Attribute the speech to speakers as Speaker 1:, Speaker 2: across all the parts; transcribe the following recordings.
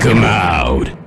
Speaker 1: Take him out.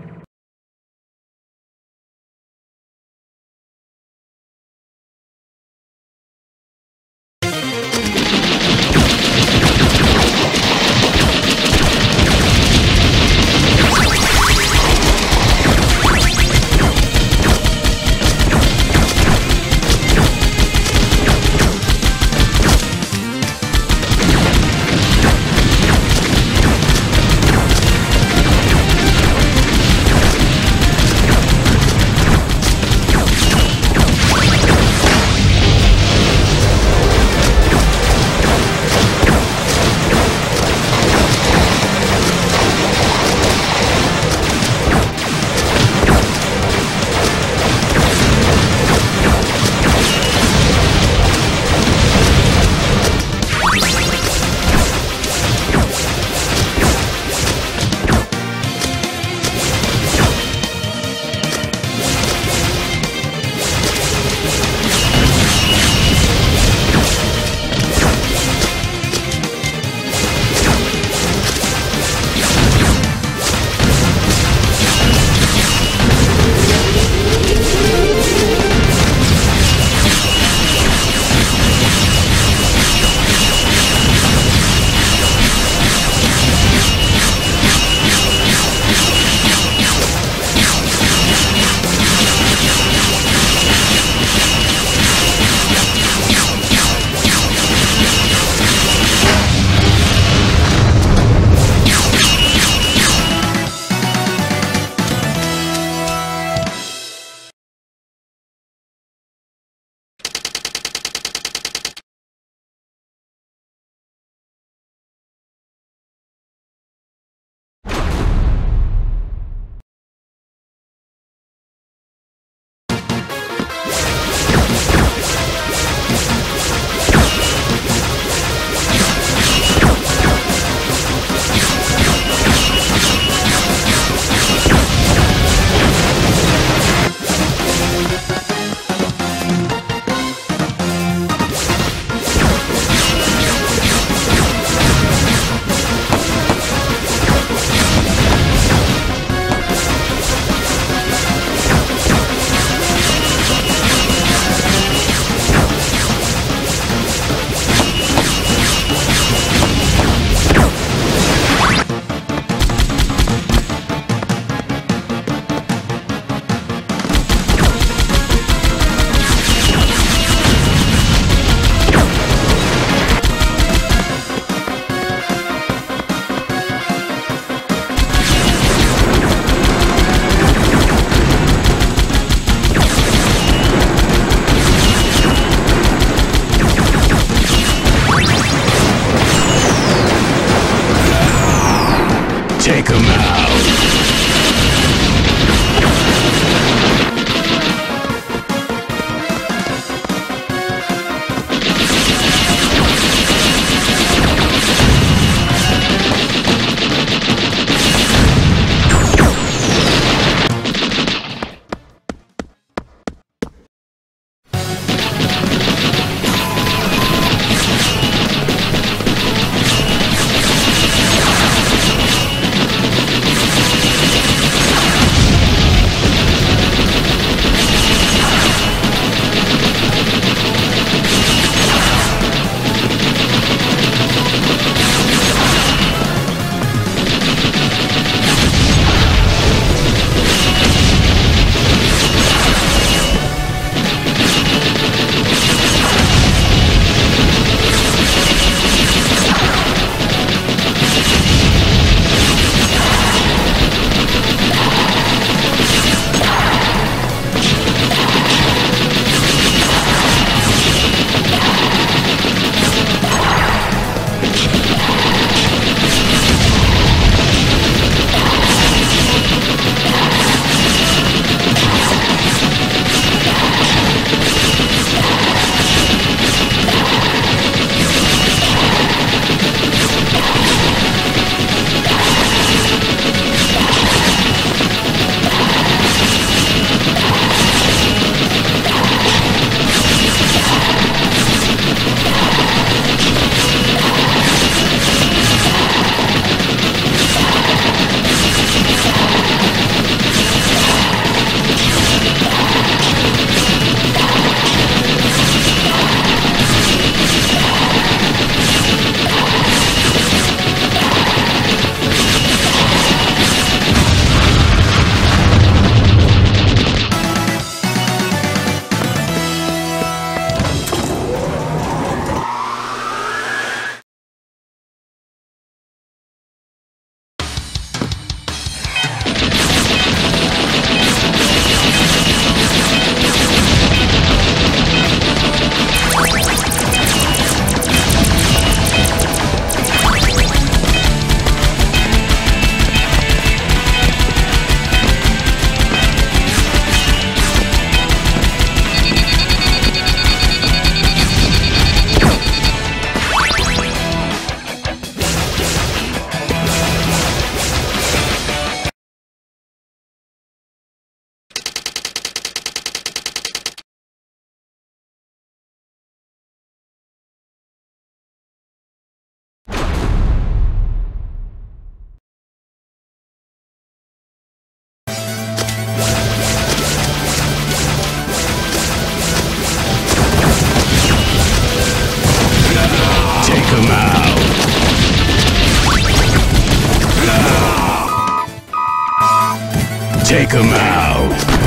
Speaker 1: Take him out!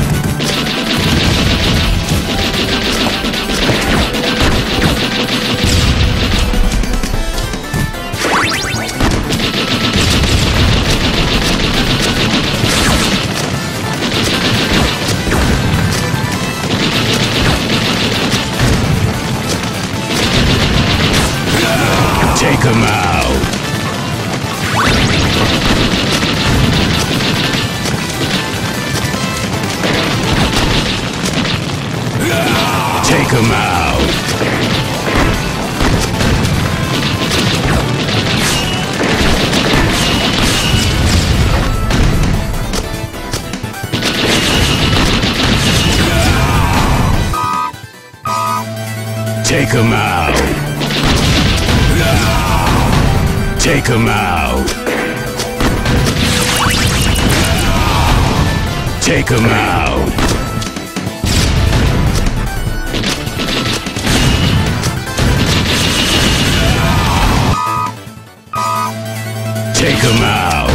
Speaker 1: Come out. Take him out. Take him out. Take him out. Take him out. Take him out.